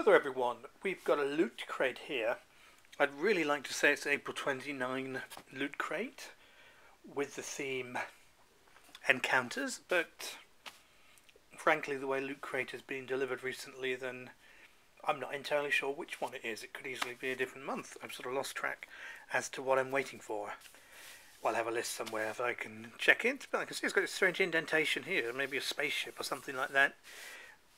Hello there everyone, we've got a loot crate here. I'd really like to say it's April 29 loot crate with the theme encounters, but frankly the way loot crate has been delivered recently then I'm not entirely sure which one it is. It could easily be a different month. I've sort of lost track as to what I'm waiting for. Well, I have a list somewhere if I can check it, but I can see it's got a strange indentation here, maybe a spaceship or something like that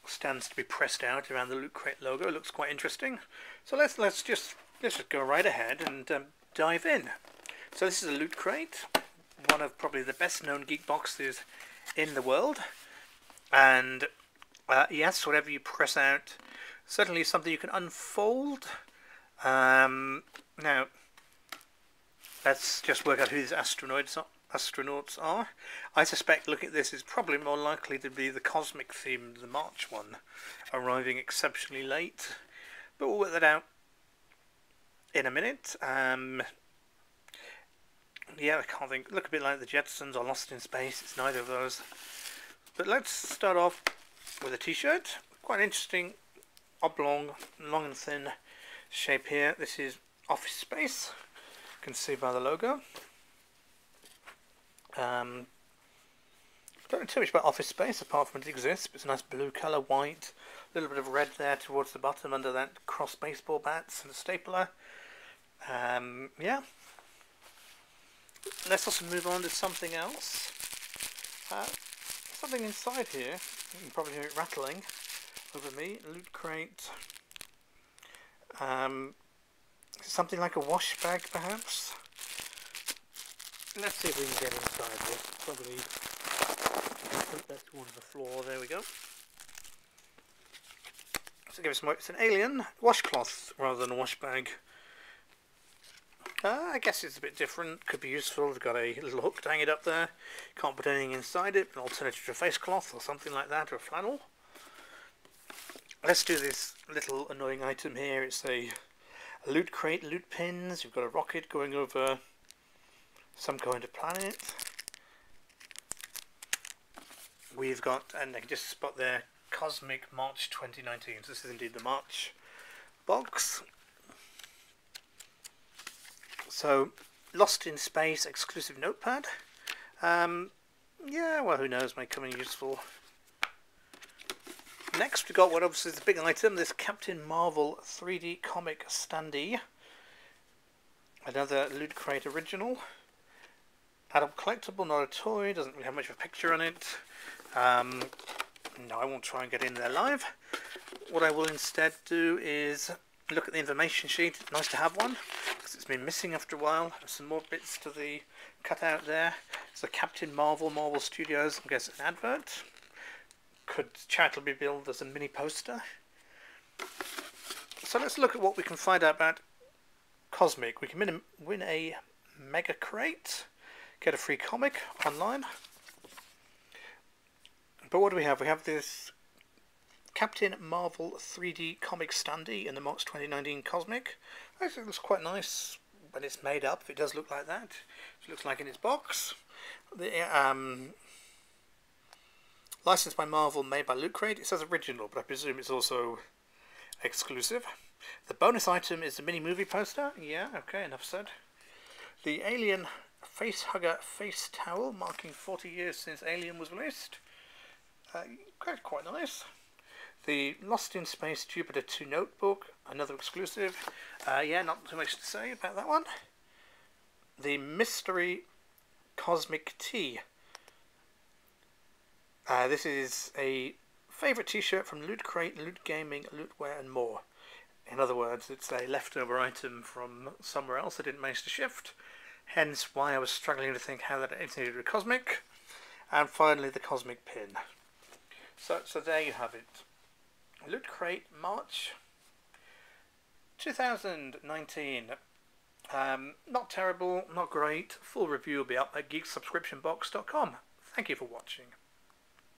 stands to be pressed out around the Loot Crate logo. It looks quite interesting. So let's let's just let's just go right ahead and um, dive in. So this is a Loot Crate, one of probably the best known geek boxes in the world, and uh, yes, whatever you press out, certainly something you can unfold. Um, now, let's just work out who these astronauts are astronauts are. I suspect looking at this is probably more likely to be the cosmic theme, the March one, arriving exceptionally late. But we'll work that out in a minute. Um, yeah, I can't think. Look a bit like the Jetsons or Lost in Space. It's neither of those. But let's start off with a t-shirt. Quite interesting, oblong, long and thin shape here. This is Office Space. Can see by the logo. Um, don't know too much about Office Space apart from it exists. It's a nice blue colour, white, a little bit of red there towards the bottom under that cross baseball bats and a stapler. Um, yeah. Let's also move on to something else. Uh, something inside here. You can probably hear it rattling over me. Loot crate. Um, something like a wash bag, perhaps. Let's see if we can get inside this. Probably put that of the floor. There we go. So give us more. It's an alien washcloth rather than a wash bag. Uh, I guess it's a bit different. Could be useful. We've got a little hook to hang it up there. Can't put anything inside it. An alternative to a face cloth or something like that, or a flannel. Let's do this little annoying item here. It's a loot crate, loot pins. You've got a rocket going over some kind of planet. We've got, and I can just spot there, Cosmic March 2019. So this is indeed the March box. So, Lost in Space exclusive notepad. Um, yeah, well, who knows, may come in useful. Next, we've got what obviously is the big item, this Captain Marvel 3D comic standee. Another Loot Crate original. Adult collectible, not a toy, doesn't really have much of a picture on it. Um, no, I won't try and get in there live. What I will instead do is look at the information sheet. Nice to have one, because it's been missing after a while. some more bits to the cutout there. It's a Captain Marvel, Marvel Studios, I guess an advert. Could charitably be billed as a mini poster. So let's look at what we can find out about Cosmic. We can win a, mega crate get a free comic online. But what do we have? We have this Captain Marvel 3D comic standee in the March 2019 Cosmic. I think it looks quite nice when it's made up. It does look like that, it looks like in its box. The um, licensed by Marvel, made by Loot Crate. It says original, but I presume it's also exclusive. The bonus item is the mini movie poster. Yeah, okay, enough said. The Alien Facehugger face towel marking 40 years since Alien was released. Uh, quite, quite nice. The Lost in Space Jupiter 2 notebook, another exclusive. Uh, yeah, not too much to say about that one. The Mystery Cosmic Tee. Uh, this is a favourite t-shirt from Loot Crate, Loot Gaming, Loot Wear and more. In other words, it's a leftover item from somewhere else I didn't manage to shift hence why I was struggling to think how that anything to do with Cosmic. And finally the Cosmic Pin. So, so there you have it. Loot Crate March 2019. Um, not terrible, not great. Full review will be up at geeksubscriptionbox.com. Thank you for watching.